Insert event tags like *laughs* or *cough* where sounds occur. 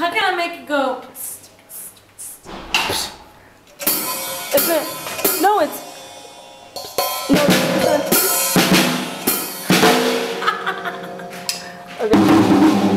How can I make it go? It's a, No, it's. No, it's. *laughs* okay.